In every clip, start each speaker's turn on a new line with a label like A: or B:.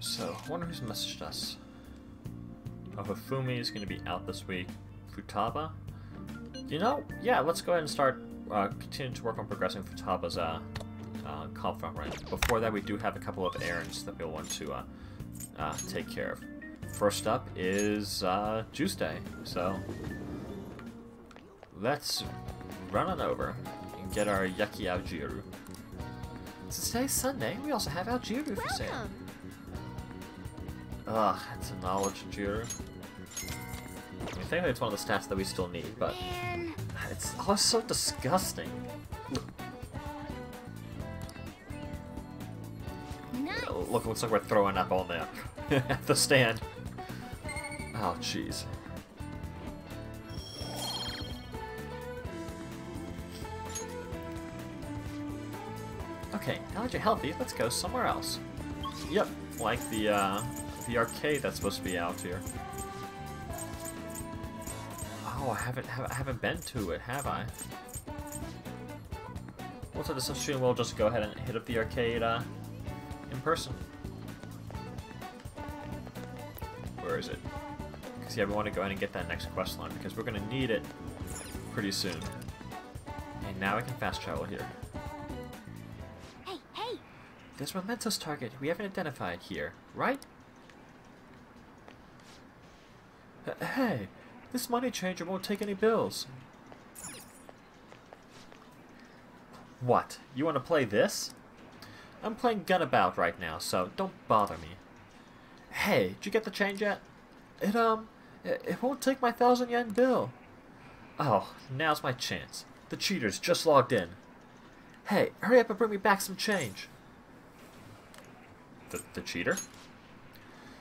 A: So, I wonder who's messaged us. Oh, Hifumi is going to be out this week. Futaba? You know, yeah, let's go ahead and start, uh, continue to work on progressing Futaba's, uh, uh, confidant rank. Before that, we do have a couple of errands that we'll want to, uh, uh, take care of. First up is, uh, Juice Day, so... Let's run on over and get our Yucky Aojiru. Since today's Sunday, we also have Aojiru for sale. Ugh, it's a knowledge Jiru. I think it's one of the stats that we still need, but it's oh, it's so disgusting.
B: Nice.
A: Look, it looks like we're throwing up on there at the stand. Oh, jeez. Okay, now that you're healthy, let's go somewhere else. Yep, like the uh, the arcade that's supposed to be out here. Oh, I haven't have, I haven't been to it, have I? Well, this stream, we'll just go ahead and hit up the arcade uh, in person. Where is it? Because yeah, we want to go ahead and get that next quest line because we're going to need it pretty soon. And now I can fast travel here.
B: Hey, hey.
A: There's Mementos target we haven't identified here, right? Hey, this money changer won't take any bills. What? You want to play this? I'm playing Gunabout right now, so don't bother me. Hey, did you get the change yet? It, um, it, it won't take my thousand yen bill. Oh, now's my chance. The cheater's just logged in. Hey, hurry up and bring me back some change. The, the cheater?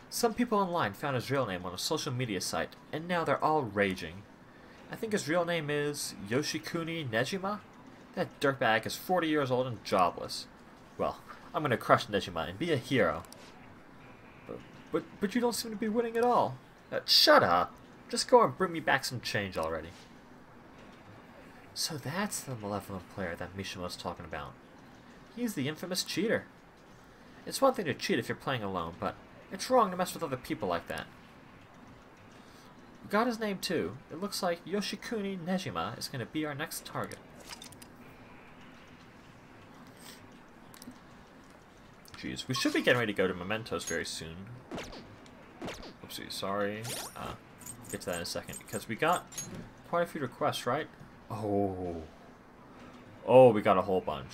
A: Some people online found his real name on a social media site, and now they're all raging. I think his real name is Yoshikuni Nejima? That dirtbag is 40 years old and jobless. Well, I'm gonna crush Nejima and be a hero. But, but, but you don't seem to be winning at all. Uh, shut up! Just go and bring me back some change already. So that's the malevolent player that Mishima was talking about. He's the infamous cheater. It's one thing to cheat if you're playing alone, but it's wrong to mess with other people like that. We got his name too. It looks like Yoshikuni Nejima is going to be our next target. Jeez, we should be getting ready to go to Mementos very soon. Oopsie, sorry. Uh, get to that in a second, because we got quite a few requests, right? Oh. Oh, we got a whole bunch.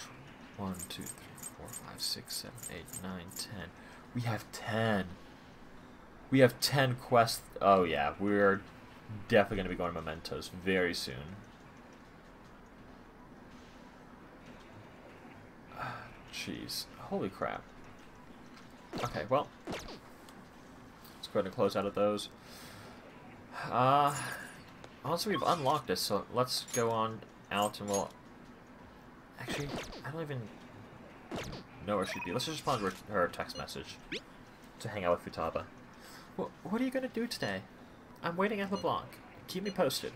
A: One, two, three, four, five, six, seven, eight, nine, ten. We have ten. We have ten quests. Oh yeah, we're definitely going to be going to Mementos very soon. Jeez. Holy crap. Okay, well. Let's go ahead and close out of those. Uh, also, we've unlocked this, so let's go on out and we'll... Actually, I don't even know where she'd be. Let's just respond to her, her text message to hang out with Futaba. What, what are you going to do today? I'm waiting at LeBlanc. Keep me posted.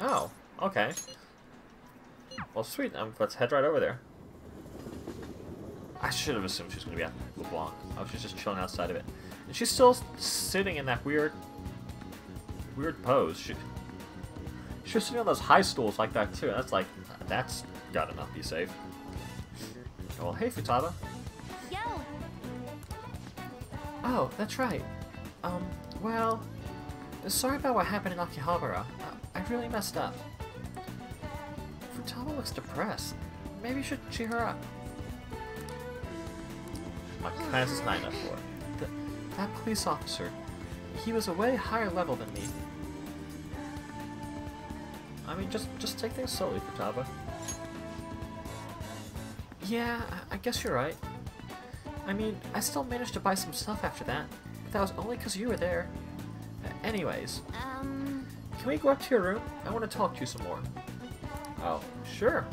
A: Oh, okay. Well, sweet. Um, let's head right over there. I should have assumed she was going to be at LeBlanc. I was just chilling outside of it. And she's still sitting in that weird, weird pose. She, she was sitting on those high stools like that, too. That's like, that's gotta not be safe. Well, hey, Futaba.
B: Yo.
A: Oh, that's right. Um, well, sorry about what happened in Akihabara. I, I really messed up. Futaba looks depressed. Maybe you should cheer her up. My kindness is not enough for her. That police officer, he was a way higher level than me. I mean, just just take things slowly, Futaba. Yeah, I, I guess you're right. I mean, I still managed to buy some stuff after that, but that was only because you were there. Uh, anyways,
B: Um.
A: can we go up to your room? I want to talk to you some more. Oh, sure.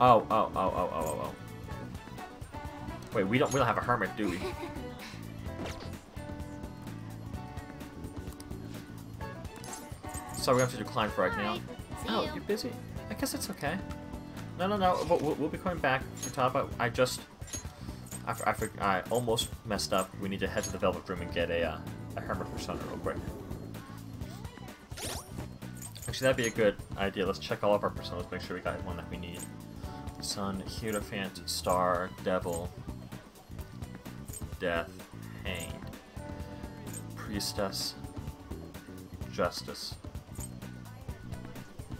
A: Oh, oh, oh, oh, oh, oh, oh. Wait, we don't we don't have a hermit, do we? So we have to decline for right now.
B: Alright,
A: Oh,
B: you.
A: you busy? I guess it's okay. No, no, no. We'll, we'll- be coming back to top. I, just I just, I, I, I almost messed up. We need to head to the Velvet Room and get a, uh, a Hermit Persona real quick. Actually, that'd be a good idea. Let's check all of our personas, make sure we got one that we need. Sun, Hierophant, Star, Devil, Death, Hanged, Priestess, Justice,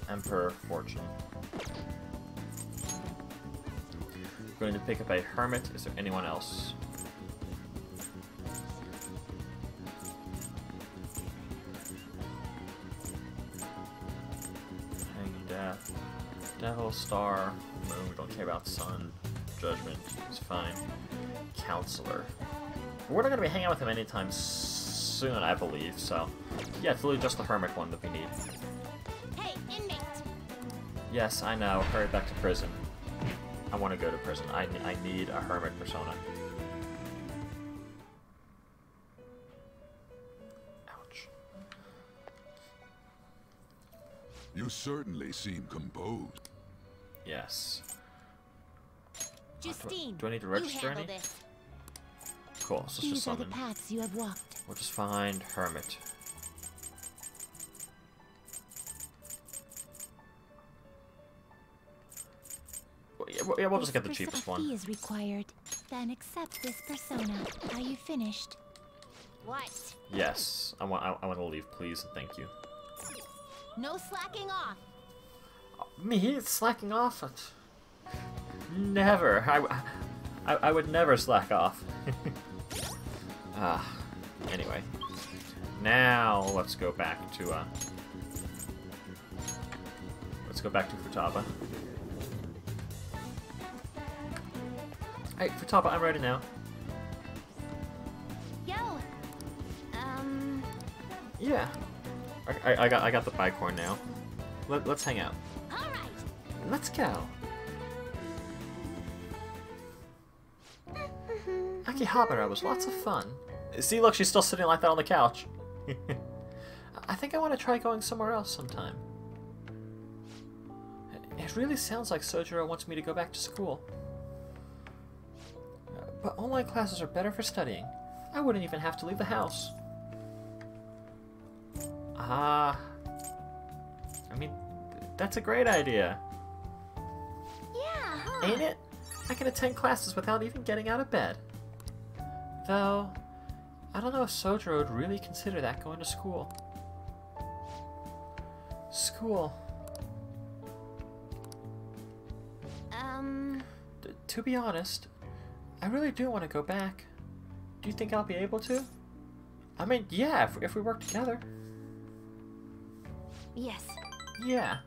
A: Emperor, Fortune. Going to pick up a Hermit. Is there anyone else? Hanging Death. Devil, Star, Moon, we don't care about Sun. Judgment is fine. Counselor. We're not going to be hanging out with him anytime soon, I believe, so... Yeah, it's literally just the Hermit one that we need.
B: Hey, inmate.
A: Yes, I know. Hurry back to prison. I want to go to prison. I, I need a Hermit persona. Ouch.
C: You certainly seem composed.
A: Yes.
B: Justine,
A: do I need to
B: you
A: register
B: handle
A: any?
B: this.
A: Cool, so let's just
B: These are the paths you have walked.
A: We'll just find Hermit. Yeah, well, we'll just get the cheapest one.
B: fee is required, then accept this persona. Are you finished? What?
A: Yes, I want. I, I want to leave, please, and thank you.
B: No slacking off.
A: Me slacking off? Never. I, I, I would never slack off. ah. Anyway, now let's go back to uh. Let's go back to Futaba. Hey, Futaba, I'm ready now.
B: Yo. Um.
A: Yeah. I, I, I got I got the bicorn now. Let, let's hang out.
B: All right.
A: Let's go. Akihabara was lots of fun. See, look, she's still sitting like that on the couch. I think I want to try going somewhere else sometime. It really sounds like Sojiro wants me to go back to school. But online classes are better for studying. I wouldn't even have to leave the house. Ah. I mean, that's a great idea.
B: Yeah. Huh?
A: Ain't it? I can attend classes without even getting out of bed. Though, I don't know if Sojiro would really consider that going to school. School.
B: Um.
A: D- to be honest, I really do want to go back. Do you think I'll be able to? I mean, yeah, if, if we work together.
B: Yes.
A: Yeah.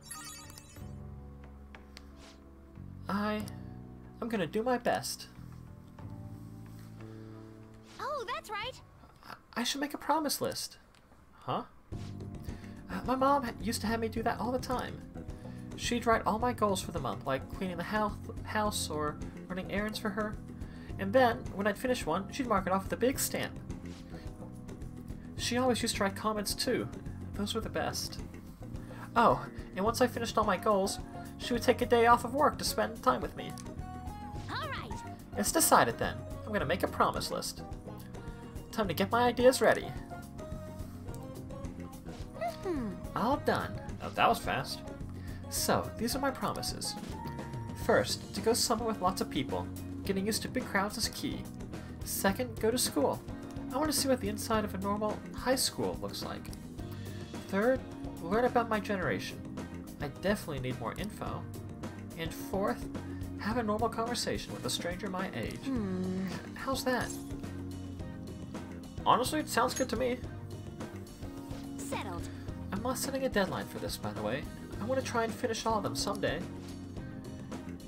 A: I... I'm gonna do my best.
B: Oh, that's right.
A: I should make a promise list. Huh? Uh, my mom used to have me do that all the time. She'd write all my goals for the month, like cleaning the house, house or running errands for her. And then, when I'd finish one, she'd mark it off with a big stamp. She always used to write comments too. Those were the best. Oh, and once I finished all my goals, she would take a day off of work to spend time with me.
B: All right.
A: It's decided then. I'm gonna make a promise list. Time to get my ideas ready.
B: Hmm.
A: All done. Oh, that was fast. So, these are my promises. First, to go somewhere with lots of people. Getting used to big crowds is key. Second, go to school. I want to see what the inside of a normal high school looks like. Third, learn about my generation. I definitely need more info. And fourth, have a normal conversation with a stranger my age.
B: Hmm.
A: How's that? Honestly, it sounds good to me.
B: Settled.
A: I'm not setting a deadline for this, by the way. I want to try and finish all of them someday.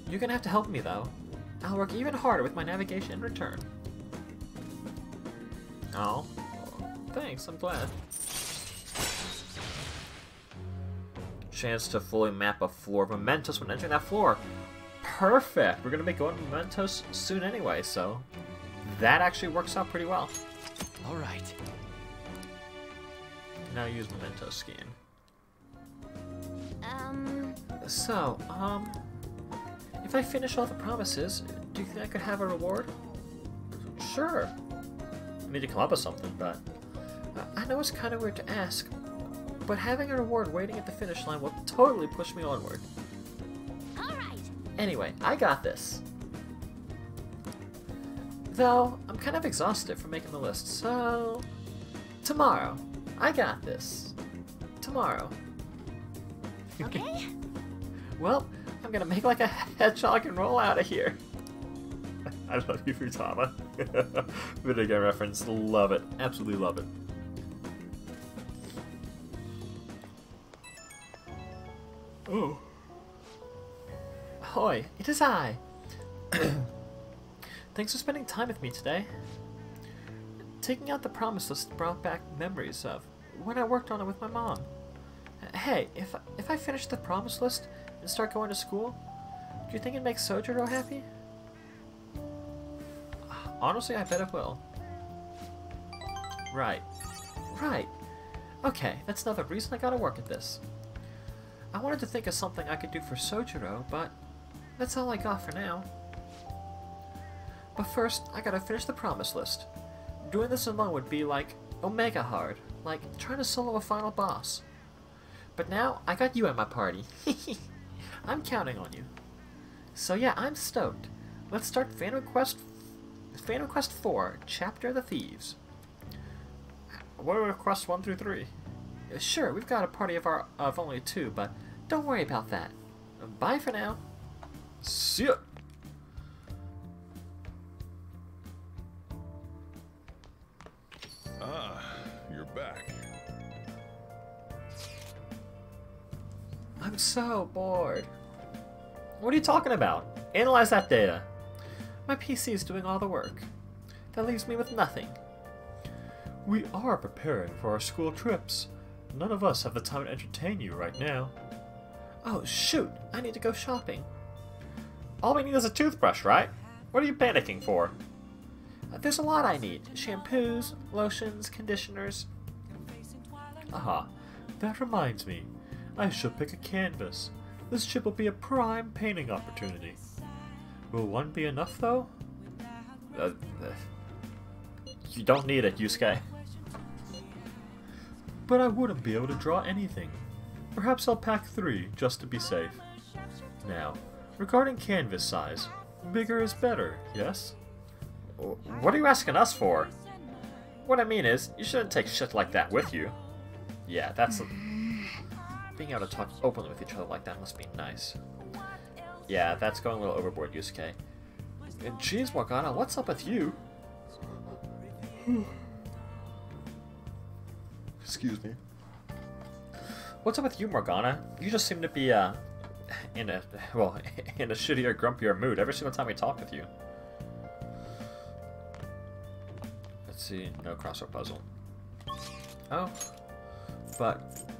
A: You're gonna have to help me, though. I'll work even harder with my navigation in return. Oh. Thanks, I'm glad. Chance to fully map a floor of mementos when entering that floor. Perfect! We're gonna be going to mementos soon anyway, so that actually works out pretty well.
D: All right.
A: Now use memento scan.
B: Um.
A: So, um, if I finish all the promises, do you think I could have a reward? Sure. I need to come up with something, but... I know it's kind of weird to ask, but having a reward waiting at the finish line will totally push me onward.
B: Alright.
A: Anyway, I got this. Though, I'm kind of exhausted from making the list, so... Tomorrow. I got this. Tomorrow.
B: Okay?
A: Well, I'm gonna make like a hedgehog and roll out of here. I love you, Futaba. Video game reference. Love it. Absolutely love it. Oh. Ahoy, it is I. Thanks for spending time with me today. Taking out the promise list brought back memories of when I worked on it with my mom. Hey, if if I finish the promise list and start going to school, do you think it makes Sojiro happy? Honestly, I bet it will. Right. Right. Okay, that's another reason I gotta work at this. I wanted to think of something I could do for Sojiro, but that's all I got for now. But first, I gotta finish the promise list. Doing this alone would be like Omega hard, like trying to solo a final boss. But now, I got you at my party. I'm counting on you. So yeah, I'm stoked. Let's start Phantom Quest Phantom Quest 4, Chapter of the Thieves. What are quests 1 through 3? Uh, Sure, we've got a party of our of only two, but don't worry about that. Bye for now. See ya.
C: Ah, you're back.
A: I'm so bored. What are you talking about? Analyze that data. My PC is doing all the work. That leaves me with nothing. We are preparing for our school trips. None of us have the time to entertain you right now. Oh, shoot! I need to go shopping. All we need is a toothbrush, right? What are you panicking for? Uh, There's a lot I need. Shampoos, lotions, conditioners. Aha. That reminds me. I should pick a canvas. This chip will be a prime painting opportunity. Will one be enough, though? Uh, you don't need it, Yusuke. But I wouldn't be able to draw anything. Perhaps I'll pack three, just to be safe. Now, regarding canvas size, bigger is better, yes? What are you asking us for? What I mean is, you shouldn't take shit like that with you. Yeah, that's... Being able to talk openly with each other like that must be nice. Yeah, that's going a little overboard, Yusuke. And jeez, Morgana, what's up with you? Excuse me. What's up with you, Morgana? You just seem to be, uh, in a, well, in a shittier, grumpier mood every single time we talk with you. Let's see, no crossword puzzle. Oh, but,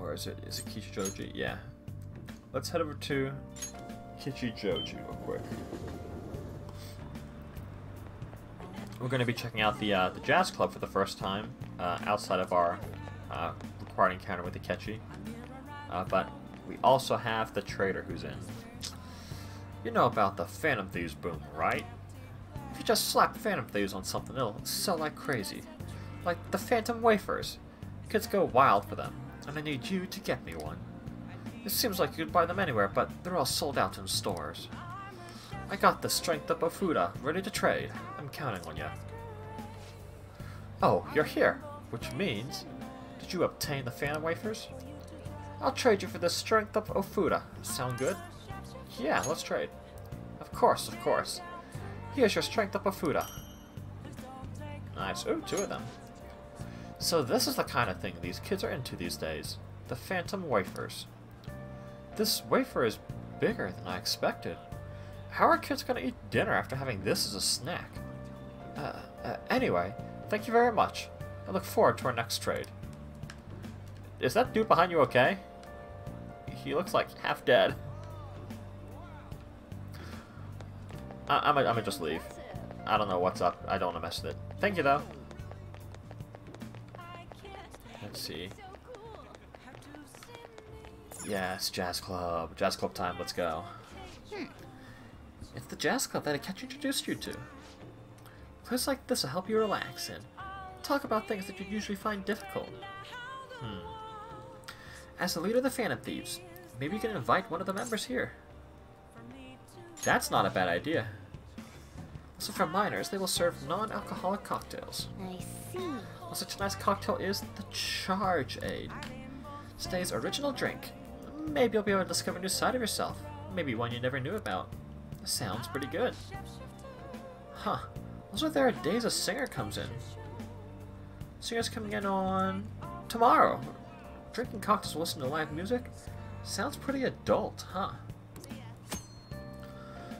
A: or is it, is it Kichijoji? Yeah. Let's head over to Kichijoji real quick. We're going to be checking out the uh, the jazz club for the first time uh, outside of our uh, required encounter with Akechi. Uh, but we also have the trader who's in. You know about the Phantom Thieves boom, right? If you just slap Phantom Thieves on something, it'll sell like crazy. Like the Phantom Wafers. Kids go wild for them, and I need you to get me one. It seems like you could buy them anywhere, but they're all sold out in stores. I got the strength of Bofuda, ready to trade. I'm counting on you. Oh, you're here, which means... Did you obtain the Phantom Wafers? I'll trade you for the strength of Ofuda. Sound good? Yeah, let's trade. Of course, of course. Here's your strength of Ofuda. Nice. Ooh, two of them. So this is the kind of thing these kids are into these days. The Phantom Wafers. This wafer is bigger than I expected. How are kids gonna eat dinner after having this as a snack? Uh, uh, anyway, thank you very much. I look forward to our next trade. Is that dude behind you okay? He looks like half dead. I I'm gonna just leave. I don't know what's up. I don't want to mess with it. Thank you, though. Let's see. Yes, jazz club. Jazz club time. Let's go. It's the jazz club that Akechi introduced you to. Places like this will help you relax and talk about things that you'd usually find difficult. Hmm. As the leader of the Phantom Thieves, maybe you can invite one of the members here. That's not a bad idea. So for minors, they will serve non-alcoholic cocktails.
B: I see.
A: Such a nice cocktail is the Charge Aid. Today's original drink. Maybe you'll be able to discover a new side of yourself. Maybe one you never knew about. Sounds pretty good. Huh. Also, there are days a singer comes in. Singer's coming in on tomorrow. Drinking cocktails listening to live music? Sounds pretty adult, huh?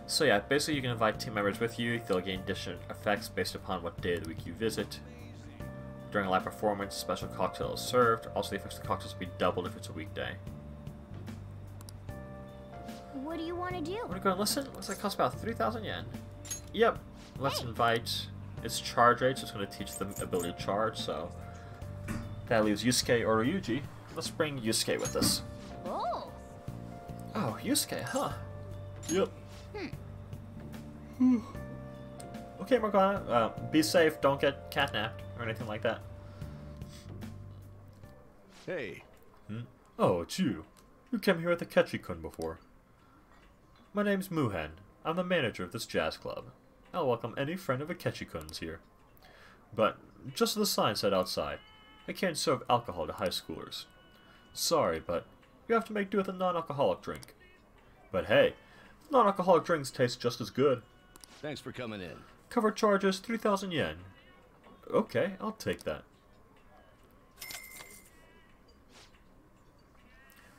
A: So yeah, basically you can invite team members with you. They'll gain different effects based upon what day of the week you visit. During a live performance, special cocktail is served. Also, the effects of the cocktails will be doubled if it's a weekday.
B: What do you want to do?
A: I'm gonna go and listen? Looks like it costs about 3,000 yen. Yep. Let's invite... It's charge rate, so it's going to teach them ability to charge, so... That leaves Yusuke or Ryuji. Let's bring Yusuke with us.
B: Oh.
A: Oh, Yusuke, huh? Yep. Hmm. okay, Morgana, uh, be safe, don't get catnapped or anything like that.
D: Hey, hmm?
A: Oh, it's you. You came here with Akechi-kun before. My name's Muhan. I'm the manager of this jazz club. I'll welcome any friend of Akechi-kun's here. But, just as the sign said outside, I can't serve alcohol to high schoolers. Sorry, but you have to make do with a non-alcoholic drink. But hey, non-alcoholic drinks taste just as good.
D: thanks for coming in.
A: Cover charges 3,000 yen. Okay, I'll take that.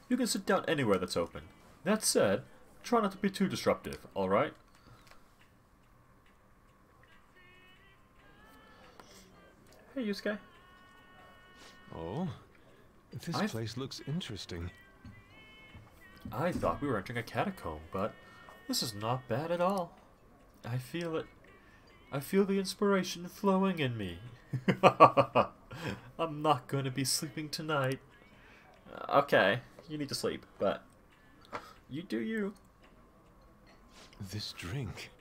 A: You can sit down anywhere that's open. That said, try not to be too disruptive, alright? Hey, Yusuke.
D: Oh, this
A: I-
D: place looks interesting.
A: I thought we were entering a catacomb, but this is not bad at all. I feel it. I feel the inspiration flowing in me. I'm not going to be sleeping tonight. Okay, you need to sleep, but you do you.
D: This drink.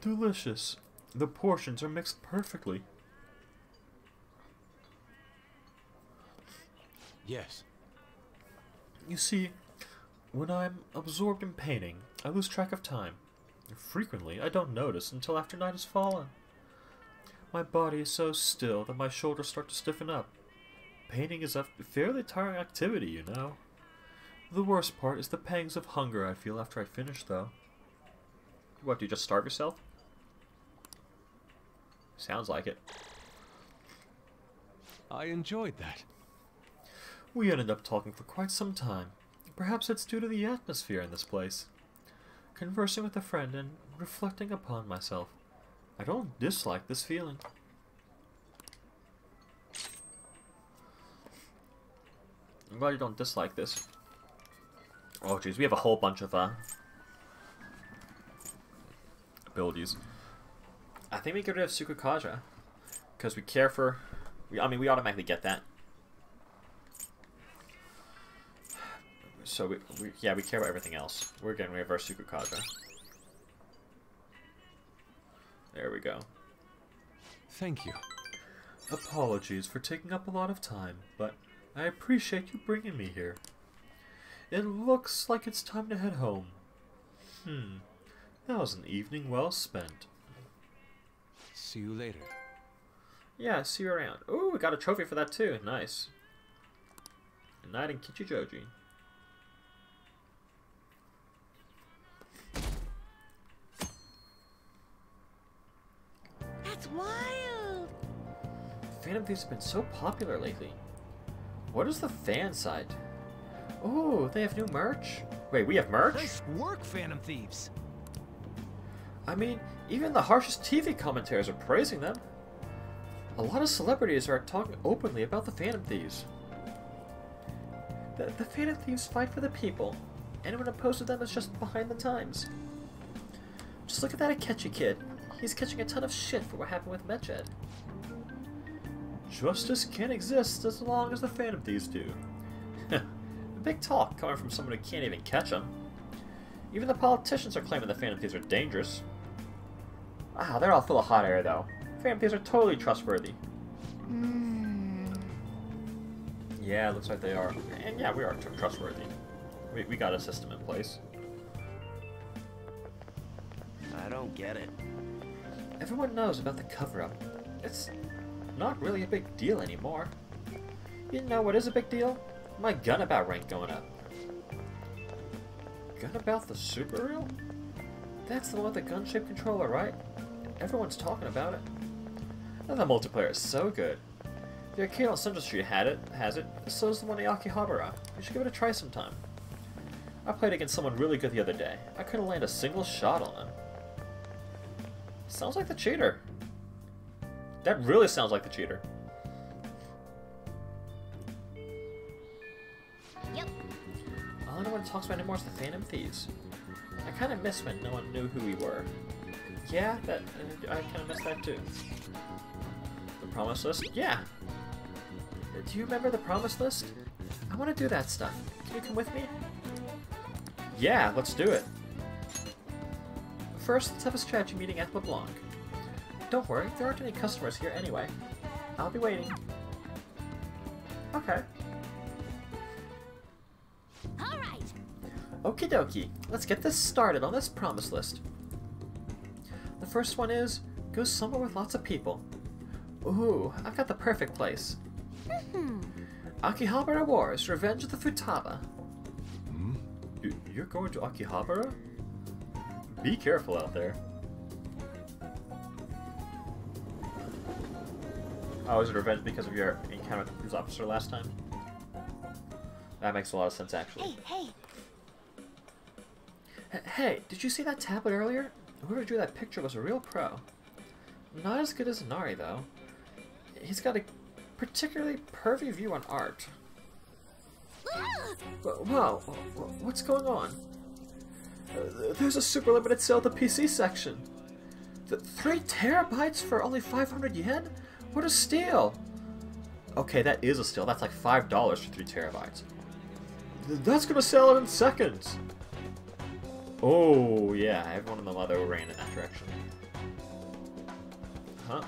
A: Delicious. The portions are mixed perfectly.
D: Yes.
A: You see, when I'm absorbed in painting, I lose track of time. Frequently, I don't notice until after night has fallen. My body is so still that my shoulders start to stiffen up. Painting is a fairly tiring activity, you know. The worst part is the pangs of hunger I feel after I finish, though. What, do you just starve yourself? Sounds like it.
D: I enjoyed that.
A: We ended up talking for quite some time. Perhaps it's due to the atmosphere in this place. Conversing with a friend and reflecting upon myself. I don't dislike this feeling. I'm glad you don't dislike this. Oh jeez, we have a whole bunch of uh, abilities. I think we get rid of Sukukaja. Because we care for... We, I mean, we automatically get that. So we, we yeah we care about everything else. We're getting we have our Sukukaja. There we go.
D: Thank you.
A: Apologies for taking up a lot of time, but I appreciate you bringing me here. It looks like it's time to head home. Hmm. That was an evening well spent.
D: See you later.
A: Yeah, see you around. Ooh, we got a trophy for that too. Nice. A night in Kichijoji.
B: Wild.
A: Phantom Thieves have been so popular lately. What is the fan side? Oh, they have new merch? Wait, we have merch?
E: Nice work, Phantom Thieves.
A: I mean, even the harshest TV commentators are praising them. A lot of celebrities are talking openly about the Phantom Thieves. The, the Phantom Thieves fight for the people. Anyone opposed to them is just behind the times. Just look at that Akechi kid. He's catching a ton of shit for what happened with Medjed. Justice can't exist as long as the Phantom Thieves do. Big talk coming from someone who can't even catch them. Even the politicians are claiming the Phantom Thieves are dangerous. Ah, they're all full of hot air, though. Phantom Thieves are totally trustworthy.
B: Hmm.
A: Yeah, looks like they are. And yeah, we are trustworthy. We, we got a system in place.
F: I don't get it.
A: Everyone knows about the cover-up. It's not really a big deal anymore. You know what is a big deal? My gun about rank going up. Gun about the super real? That's the one with the gun-shaped controller, right? Everyone's talking about it. And the multiplayer is so good. The arcade on Central Street had it, has it, so does the one in Akihabara. You should give it a try sometime. I played against someone really good the other day. I couldn't land a single shot on him. Sounds like the cheater. That really sounds like the cheater.
B: Yep.
A: All anyone talks about anymore is the Phantom Thieves. I kind of miss when no one knew who we were. Yeah, that I kind of miss that too. The promise list? Yeah. Do you remember the promise list? I want to do that stuff. Can you come with me? Yeah, let's do it. First, let's have a strategy meeting at LeBlanc. Don't worry, there aren't any customers here anyway. I'll be waiting. Okay.
B: All right.
A: Okie dokie, let's get this started on this promise list. The first one is go somewhere with lots of people. Ooh, I've got the perfect place.
B: Hmm.
A: Akihabara Wars, Revenge of the Futaba.
C: Hmm?
A: You're going to Akihabara? Be careful out there. Oh, is it revenge because of your encounter with the police officer last time? That makes a lot of sense, actually.
B: Hey, hey.
A: Hey, did you see that tablet earlier? Whoever drew that picture was a real pro. Not as good as Inari, though. He's got a particularly pervy view on art.
B: Ah!
A: Wh- Whoa, what's going on? Uh, there's a super limited sale at the PC section. Th- three terabytes for only 500 yen? What a steal! Okay, that is a steal. That's like $5 for three terabytes. Th- That's gonna sell in seconds! Oh, yeah, everyone in the mother ran in that direction. Huh?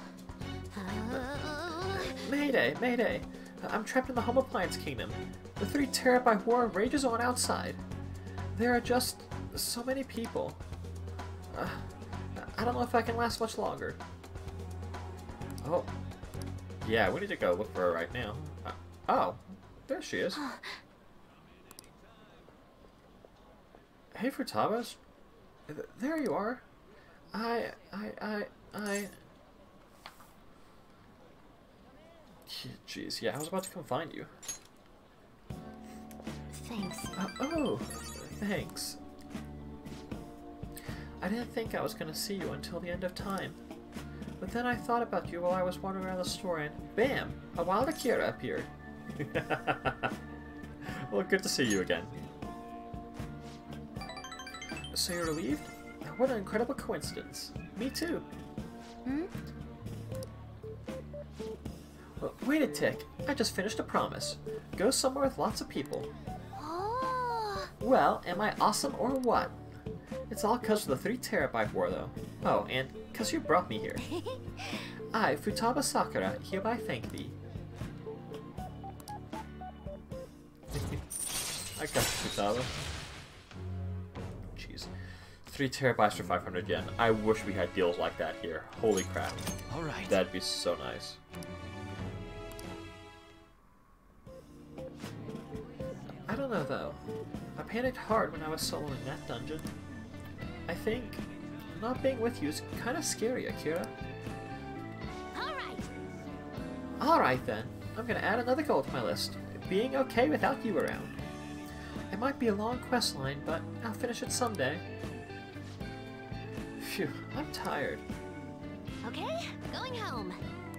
B: Uh,
A: Mayday, Mayday! I'm trapped in the home appliance kingdom. The three terabyte war rages on outside. There are just so many people. Uh, I don't know if I can last much longer. Oh. Yeah, we need to go look for her right now. Uh, oh, there she is. Hey, Furtabas. Th- There you are. I, I, I, I... Jeez, yeah, I was about to come find you.
B: thanks.
A: Uh, oh, thanks. I didn't think I was going to see you until the end of time. But then I thought about you while I was wandering around the store and BAM! A wild Akira appeared. well, good to see you again. So you're relieved? What an incredible coincidence. Me too.
B: Hmm?
A: Well, wait a tick. I just finished a promise. Go somewhere with lots of people.
B: Oh.
A: Well, am I awesome or what? It's all cause of the 3 terabyte war though. Oh, and cause you brought me here. I, Futaba Sakura, hereby thank thee. I got Futaba. Jeez. 3 terabytes for 500 yen. I wish we had deals like that here. Holy crap.
D: All right.
A: That'd be so nice. I don't know though. I panicked hard when I was soloing that dungeon. I think not being with you is kind of scary, Akira.
B: All right.
A: Alright then, I'm gonna add another goal to my list. Being okay without you around. It might be a long quest line, but I'll finish it someday. Phew, I'm tired.
B: Okay, going home.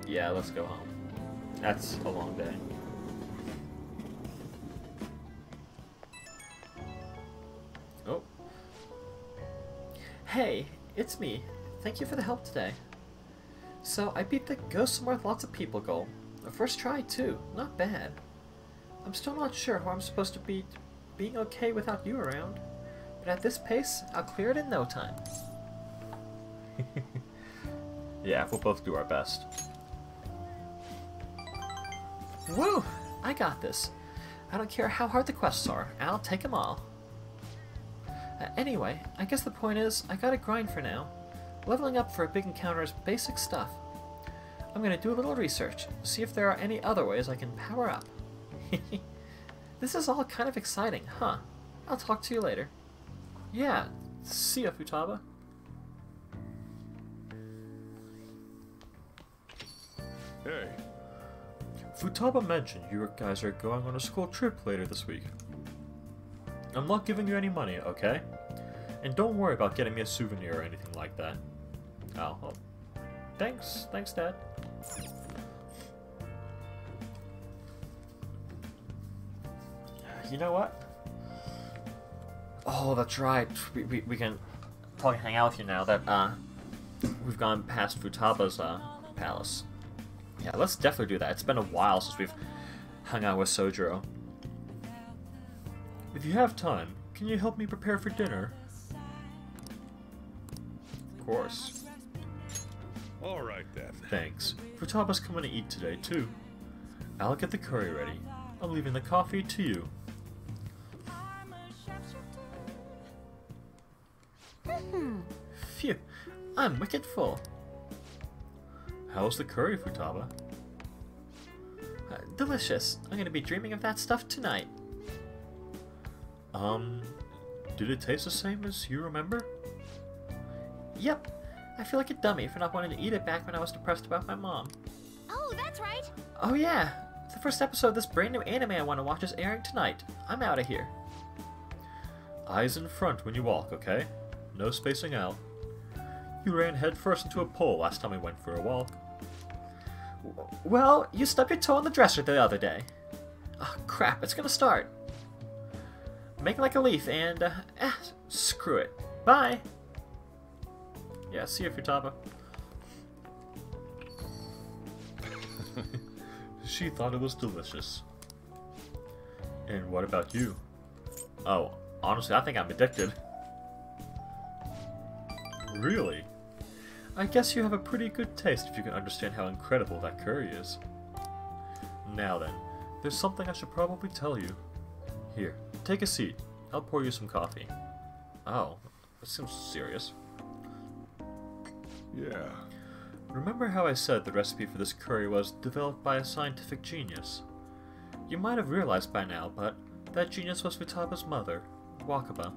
A: Yeah, let's go home. That's a long day. Hey, it's me. Thank you for the help today. So, I beat the Go Somewhere Lots of People goal. The first try, too. Not bad. I'm still not sure how I'm supposed to beat being okay without you around. But at this pace, I'll clear it in no time. Yeah, we'll both do our best. Woo! I got this. I don't care how hard the quests are. I'll take them all. Uh, anyway, I guess the point is, I gotta grind for now. Leveling up for a big encounter is basic stuff. I'm gonna do a little research, see if there are any other ways I can power up. this is all kind of exciting, huh? I'll talk to you later. Yeah, see ya, Futaba.
C: Hey,
A: Futaba mentioned you guys are going on a school trip later this week. I'm not giving you any money, okay? And don't worry about getting me a souvenir or anything like that. Oh, well, thanks, thanks, Dad. You know what? Oh, that's right. We, we, we can probably hang out with you now that uh, we've gone past Futaba's uh, palace. Yeah, let's definitely do that. It's been a while since we've hung out with Sojiro. If you have time, can you help me prepare for dinner? Of course.
C: all right then.
A: Thanks. Futaba's coming to eat today, too. I'll get the curry ready. I'm leaving the coffee to you.
B: Hmm.
A: Phew, I'm wicked full. How's the curry, Futaba? Uh, delicious. I'm gonna be dreaming of that stuff tonight. Um, did it taste the same as you remember? Yep. I feel like a dummy for not wanting to eat it back when I was depressed about my mom.
B: Oh, that's right.
A: Oh yeah, the first episode of this brand new anime I want to watch is airing tonight. I'm out of here. Eyes in front when you walk, okay? No spacing out. You ran headfirst into a pole last time we went for a walk. W- Well, you stubbed your toe on the dresser the other day. Oh, crap, it's gonna start. Make like a leaf and, uh, eh, screw it. Bye! Yeah, see if you, Futaba. she thought it was delicious. And what about you? Oh, honestly, I think I'm addicted. Really? I guess you have a pretty good taste if you can understand how incredible that curry is. Now then, there's something I should probably tell you. Here, take a seat. I'll pour you some coffee. Oh, that seems serious.
C: Yeah.
A: Remember how I said the recipe for this curry was developed by a scientific genius? You might have realized by now, but that genius was Futaba's mother, Wakaba.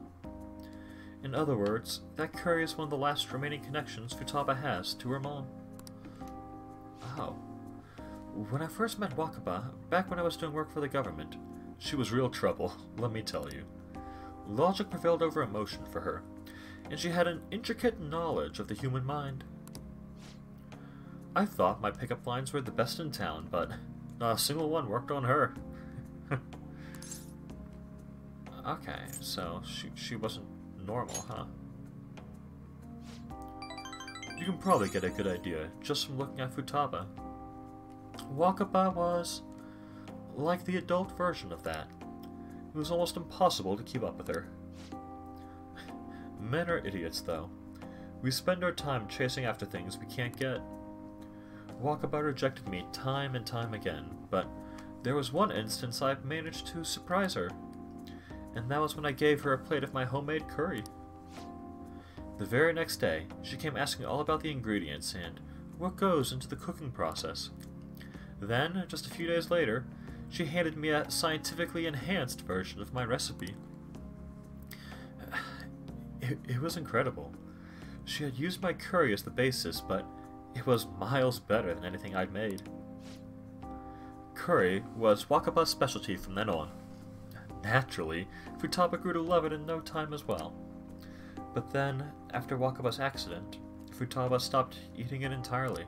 A: In other words, that curry is one of the last remaining connections Futaba has to her mom. Oh. When I first met Wakaba, back when I was doing work for the government, she was real trouble, let me tell you. Logic prevailed over emotion for her, and she had an intricate knowledge of the human mind. I thought my pickup lines were the best in town, but not a single one worked on her. okay, so she, she wasn't normal, huh? You can probably get a good idea just from looking at Futaba. Wakaba was like the adult version of that. It was almost impossible to keep up with her. Men are idiots, though. We spend our time chasing after things we can't get. Wakaba rejected me time and time again, but there was one instance I managed to surprise her, and that was when I gave her a plate of my homemade curry. The very next day, she came asking all about the ingredients and what goes into the cooking process. Then, just a few days later, she handed me a scientifically enhanced version of my recipe. It, it was incredible. She had used my curry as the basis, but it was miles better than anything I'd made. Curry was Wakaba's specialty from then on. Naturally, Futaba grew to love it in no time as well. But then, after Wakaba's accident, Futaba stopped eating it entirely.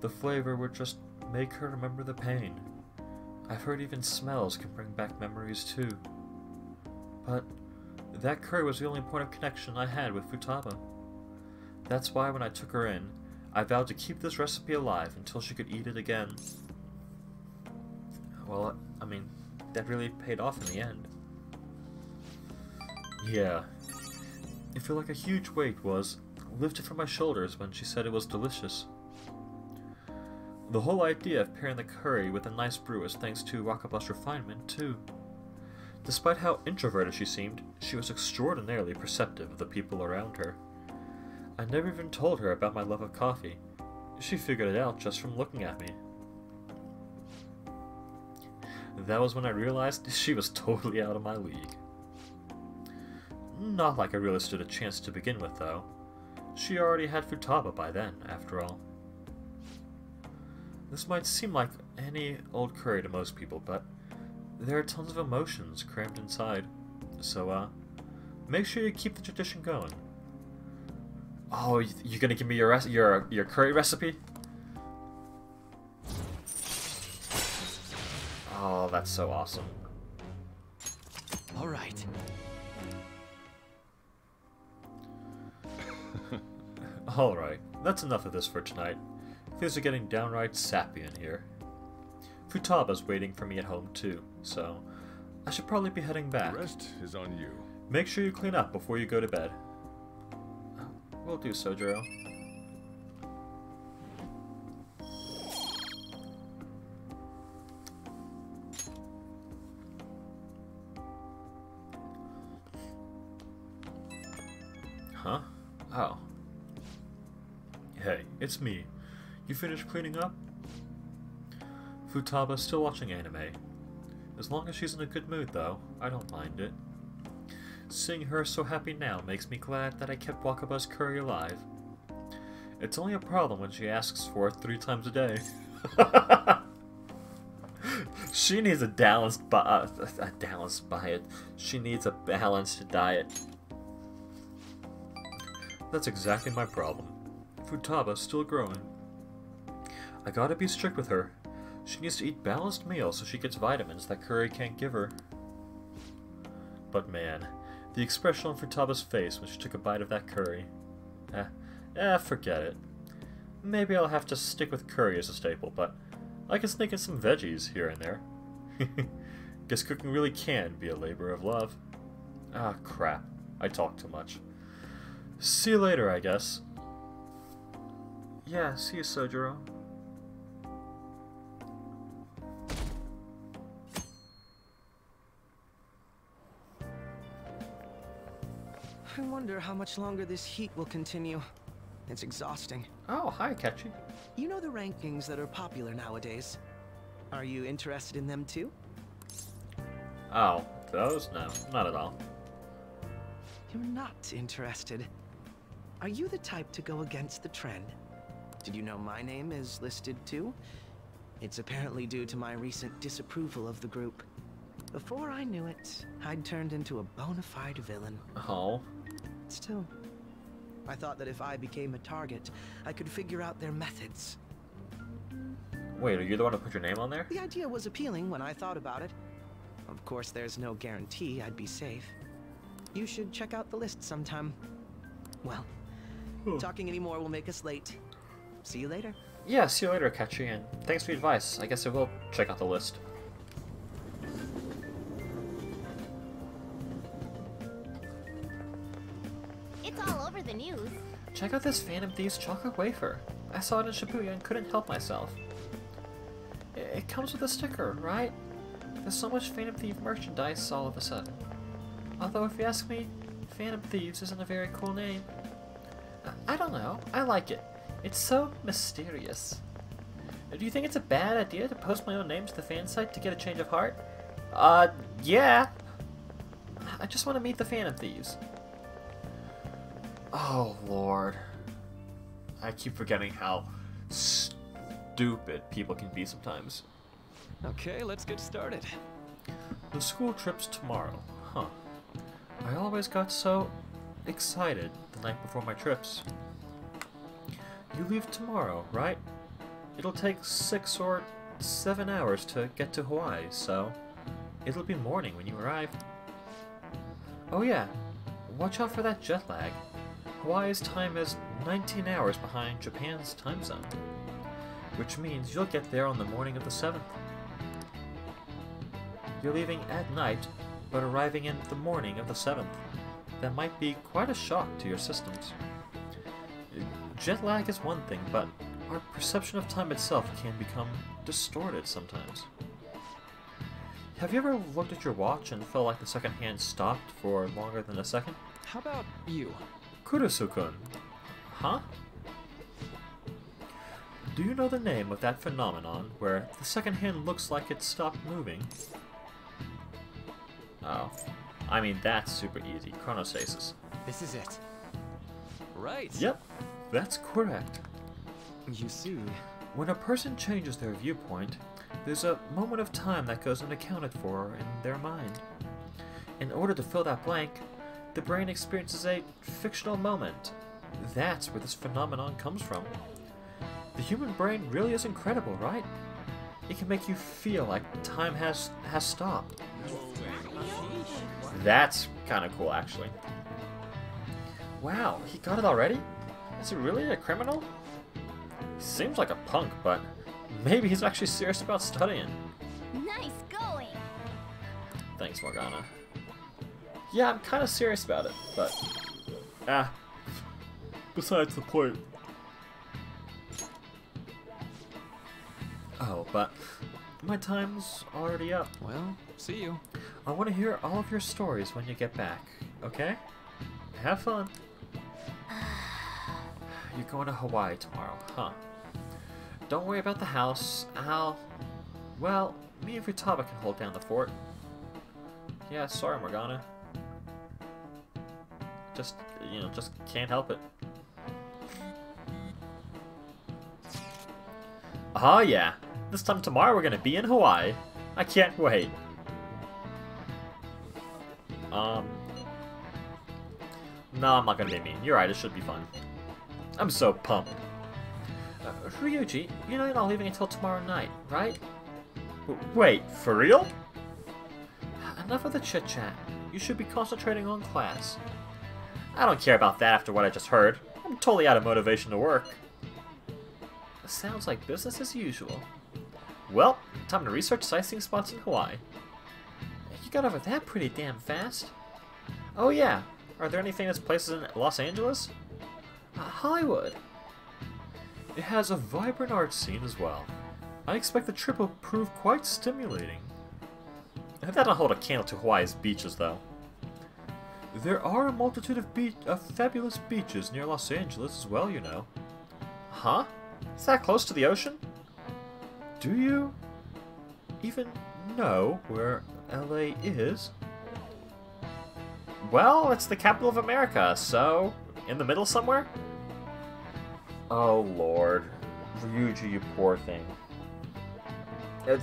A: The flavor would just make her remember the pain. I've heard even smells can bring back memories too. But that curry was the only point of connection I had with Futaba. That's why when I took her in, I vowed to keep this recipe alive until she could eat it again. Well, I mean, that really paid off in the end. Yeah. It felt like a huge weight was lifted from my shoulders when she said it was delicious. The whole idea of pairing the curry with a nice brew was thanks to Wakaba's refinement, too. Despite how introverted she seemed, she was extraordinarily perceptive of the people around her. I never even told her about my love of coffee. She figured it out just from looking at me. That was when I realized she was totally out of my league. Not like I really stood a chance to begin with, though. She already had Futaba by then, after all. This might seem like any old curry to most people, but there are tons of emotions crammed inside. So, uh, make sure you keep the tradition going. Oh, you're gonna give me your your your curry recipe? Oh, that's so awesome.
E: All right.
A: Alright, that's enough of this for tonight. Things are getting downright sappy in here. Futaba's waiting for me at home too, so I should probably be heading back.
C: The rest is on you.
A: Make sure you clean up before you go to bed. Oh, we'll do, Sojiro. Huh? Oh. Hey, it's me. You finished cleaning up? Futaba's still watching anime. As long as she's in a good mood, though, I don't mind it. Seeing her so happy now makes me glad that I kept Wakaba's curry alive. It's only a problem when she asks for it three times a day. she needs a balanced, uh, a balanced diet. She needs a balanced diet. That's exactly my problem. Futaba's still growing. I gotta be strict with her. She needs to eat balanced meals so she gets vitamins that curry can't give her. But man, the expression on Futaba's face when she took a bite of that curry. Eh, eh, forget it. Maybe I'll have to stick with curry as a staple, but I can sneak in some veggies here and there. Guess cooking really can be a labor of love. Ah, crap. I talk too much. See you later, I guess. Yeah, see you, Sojiro.
F: I wonder how much longer this heat will continue. It's exhausting.
A: Oh, hi, Catchy.
F: You know the rankings that are popular nowadays? Are you interested in them too?
A: Oh, those? No, not at all.
F: You're not interested. Are you the type to go against the trend? Did you know my name is listed too? It's apparently due to my recent disapproval of the group. Before I knew it, I'd turned into a bona fide villain.
A: Oh,
F: Still, I thought that if I became a target, I could figure out their methods.
A: wait, are you the one who put your name on there?
F: The idea was appealing when I thought about it. Of course, there's no guarantee I'd be safe. You should check out the list sometime. Well, talking anymore will make us late. See you later.
A: Yeah, see you later, Catchy, and thanks for the advice. I guess I will check out the list.
B: News.
A: Check out this Phantom Thieves chocolate wafer. I saw it in Shibuya and couldn't help myself. It, comes with a sticker, right? There's so much Phantom Thief merchandise all of a sudden. Although, if you ask me, Phantom Thieves isn't a very cool name. I- I don't know. I like it. It's so mysterious. Do you think it's a bad idea to post my own name to the fan site to get a change of heart? Uh, yeah. I just want to meet the Phantom Thieves. Oh, Lord. I keep forgetting how stupid people can be sometimes.
E: Okay, let's get started.
A: The school trip's tomorrow, huh? I always got so excited the night before my trips. You leave tomorrow, right? It'll take six or seven hours to get to Hawaii, so it'll be morning when you arrive. Oh yeah, watch out for that jet lag. Hawaii's time is 19 hours behind Japan's time zone, which means you'll get there on the morning of the 7th. You're leaving at night, but arriving in the morning of the 7th. That might be quite a shock to your systems. jet lag is one thing, but our perception of time itself can become distorted sometimes. Have you ever looked at your watch and felt like the second hand stopped for longer than a second?
E: How about you?
A: Kurusu-kun. Huh? Do you know the name of that phenomenon where the second hand looks like it stopped moving? Oh. I mean, that's super easy. Chronostasis.
E: This is it. Right.
A: Yep, that's correct.
E: You see,
A: When a person changes their viewpoint, there's a moment of time that goes unaccounted for in their mind. In order to fill that blank, the brain experiences a fictional moment. That's where this phenomenon comes from. The human brain really is incredible, right? It can make you feel like time has has stopped. That's kind of cool, actually. Wow, he got it already? Is he really a criminal? He seems like a punk, but maybe he's actually serious about studying.
B: Nice going.
A: Thanks, Morgana. Yeah, I'm kind of serious about it, but... Ah. Besides the point. Oh, but... My time's already up.
E: well, see you.
A: I want to hear all of your stories when you get back, okay? Have fun. You're going to Hawaii tomorrow, huh? Don't worry about the house. I'll... Well, me and Futaba can hold down the fort. Yeah, sorry, Morgana. Just, you know, just can't help it. Oh yeah, this time tomorrow we're gonna be in Hawaii. I can't wait. Um. No, I'm not gonna be mean. You're right, it should be fun. I'm so pumped. Uh, Ryuji, you know you're not leaving until tomorrow night, right? Wait, for real? Enough of the chit chat. You should be concentrating on class. I don't care about that after what I just heard. I'm totally out of motivation to work. Sounds like business as usual. Well, time to research sightseeing spots in Hawaii. You got over that pretty damn fast. Oh yeah, are there any famous places in Los Angeles? Uh, Hollywood. It has a vibrant art scene as well. I expect the trip will prove quite stimulating. I hope That'll hold a candle to Hawaii's beaches, though. There are a multitude of, be of fabulous beaches near Los Angeles as well, you know. Huh? Is that close to the ocean? Do you even know where LA is? Well, it's the capital of America, so in the middle somewhere? Oh lord. Ryuji, you poor thing.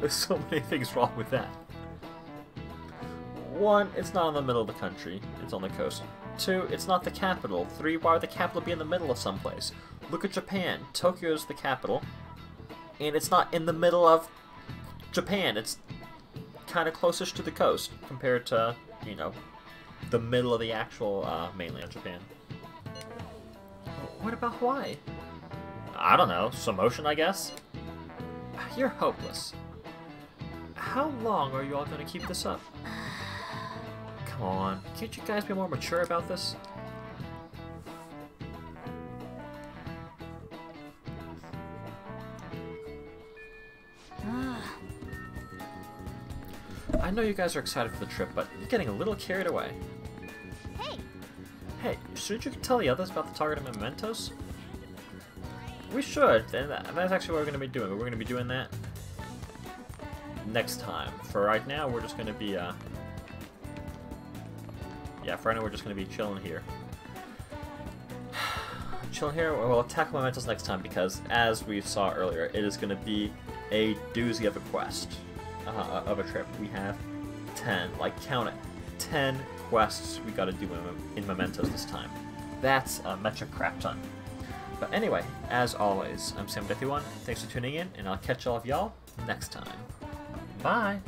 A: There's so many things wrong with that. One, it's not in the middle of the country, it's on the coast. Two, it's not the capital. Three, why would the capital be in the middle of someplace? Look at Japan. Tokyo's the capital. And it's not in the middle of Japan. It's kind of closest to the coast compared to, you know, the middle of the actual uh, mainland Japan. What about Hawaii? I don't know. Some ocean, I guess? You're hopeless. How long are you all going to keep this up? Come on. Can't you guys be more mature about this? I know you guys are excited for the trip, but you're getting a little carried away.
B: hey,
A: Hey, shouldn't you tell the others about the target of mementos? We should, and that's actually what we're going to be doing. We're going to be doing that next time. For right now, we're just going to be, uh... Yeah, for now, we're just going to be chilling here. chilling here, we'll tackle mementos next time, because as we saw earlier, it is going to be a doozy of a quest, uh, of a trip. We have 10, like, count it, 10 quests we gotta do in, in Mementos this time. That's a metric crap ton. But anyway, as always, I'm Sam Deathy One. Thanks for tuning in, and I'll catch all of y'all next time. Bye!